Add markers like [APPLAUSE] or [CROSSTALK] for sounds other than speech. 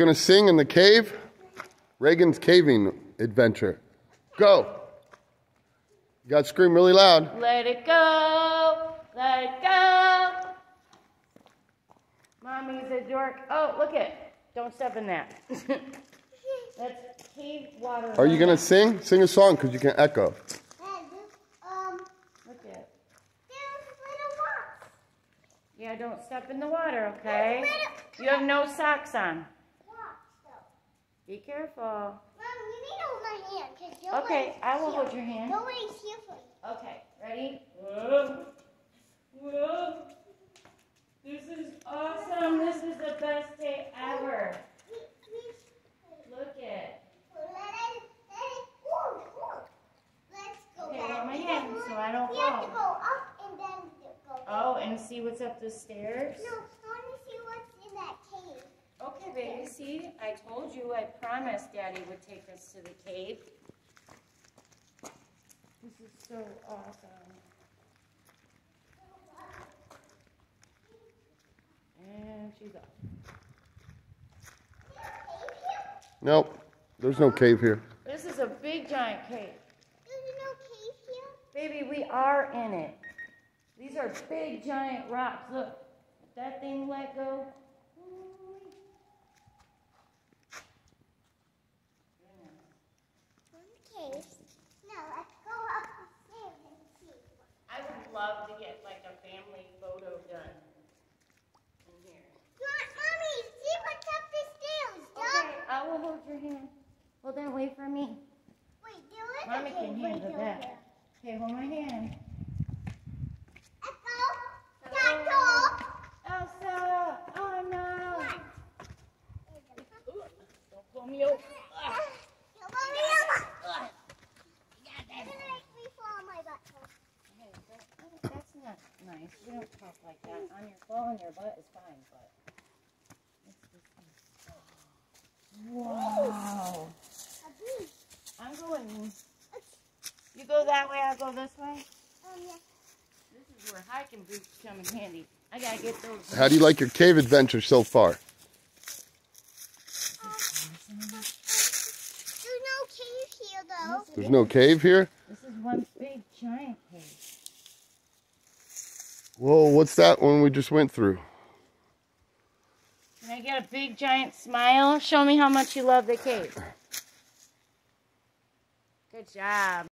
You gonna sing in the cave? Reagan's caving adventure. Go. You gotta scream really loud. Let it go. Let it go. Mommy's a dork. Oh, look it. Don't step in that. [LAUGHS] That's cave water. Are you gonna sing? Sing a song because you can echo. Um, Look it. there's little rocks. Yeah, don't step in the water, okay? You have no socks on. Rocks, though. Be careful. Mom, you need to hold my hand, because Okay, I will hold your hand. Nobody's here for you. Okay, ready? Whoa. Whoa. This is awesome. This is the best day ever. Please, please, Look it. let it, let it, whoa, whoa. Let's go Okay, hold my hand so I don't We have to fall. go up and then go. Oh, and see what's up the stairs? No, I want to see what's in that cave. Okay, baby, see, I told you, I promised Daddy would take us to the cave. This is so awesome. And she's up. Is there a cave here? Nope. There's no cave here. This is a big giant cave. There's no cave here? Baby, we are in it. These are big giant rocks. Look, if that thing let go. Cave. No, let's go up the stairs and see. I would love to get like a family photo done in here. Come Mommy, see what's up the stairs, Okay, I will hold your. Well, then wait for me. Wait, there is Mommy a can handle over that. there. Okay, hold my hand. Echo, Tato. Elsa! Oh no! Don't pull me over. Mommy, Mama. You're gonna make me fall on my butt. Hey, that- that's not nice. We don't talk like that. On your phone, your butt is fine, but. It's this. Wow! A bee. I'm going. You go that way, I'll go this way. Um, yeah. This is where hiking boots come in handy. I gotta get those. How do you like your cave adventure so far? There's no cave here, though. There's no cave here? This is one big giant cave. Whoa, what's that one we just went through? Can I get a big giant smile? Show me how much you love the cave. [LAUGHS] Good job.